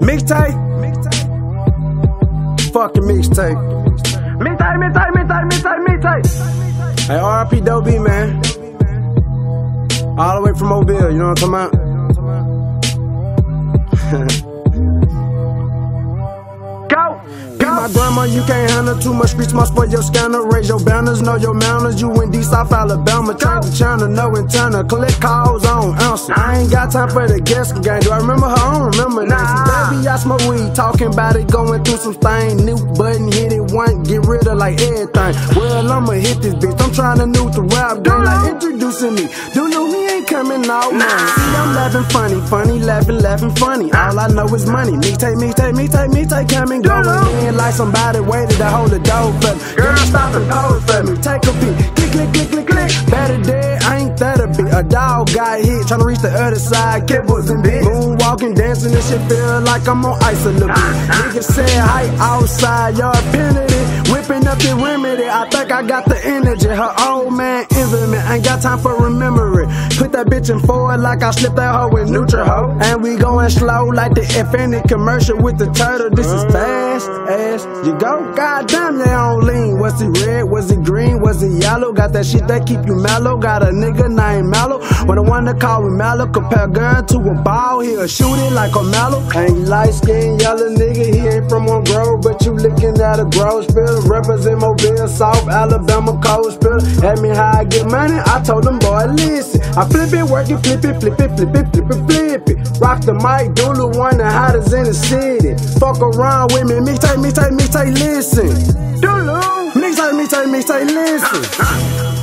Mixtape. Fucking mixtape. Mixtape, mixtape, mixtape, mixtape, mixtape. Hey, RP Dobie, man. All the way from Mobile, you know what I'm talking my grandma, you can't handle too much streets, must spoil your scanner. Raise your banners, know your manners. You in D South Alabama, change the channel, no antenna. Click calls on answer. I ain't got time for the guest game. Do I remember her? I don't remember Nancy. Baby, I smoke weed, talking about it, going through some things. New button, hit it one, get rid of like everything. Well, I'ma hit this bitch. I'm trying to new the rap game, like introducing me. Do know ain't coming out, man. See, I'm laughing funny, funny, laughing, laughing funny. All I know is money. Me take, me take, me take, me take, coming, going in like somebody waited to hold the door for me. Girl, stop and pose for me. Take a peek. Click, click, click, click, click. Better dead, I ain't that a beat. A dog got hit, trying to reach the other side. Kid Kibbles and big. Moonwalking, dancing, this shit feel like I'm on ice a little bit. Uh-huh. Niggas say height outside, your penalty. Whipping up the remedy. I think I got the energy. Her old man intimate. Ain't got time for remembering. Put that bitch in forward like I slipped that hoe with neutral hoe. And we going slow like the Infinity commercial with the turtle. This is fast as you go. Goddamn, they on lean. Was it red? Was it green? Was it yellow? Got that shit that keep you mellow. Got a nigga named Mellow. When I wanna call me Mellow, compare gun to a ball, he'll shoot it like a mellow. Ain't light skinned yellow nigga, he ain't from one grove, but you looking at a grove spill. Represent Mobile, South Alabama, cold spill. Ask me how I get money, I told them, boy, listen. I flip it, work it, flip it, flip it, flip it, flip it, flip it. Rock the mic, Dewlu, one the hottest in the city. Fuck around with me, mixtape, mixtape, mixtape, listen. Dewlu! Mixtape, mixtape, mixtape, listen.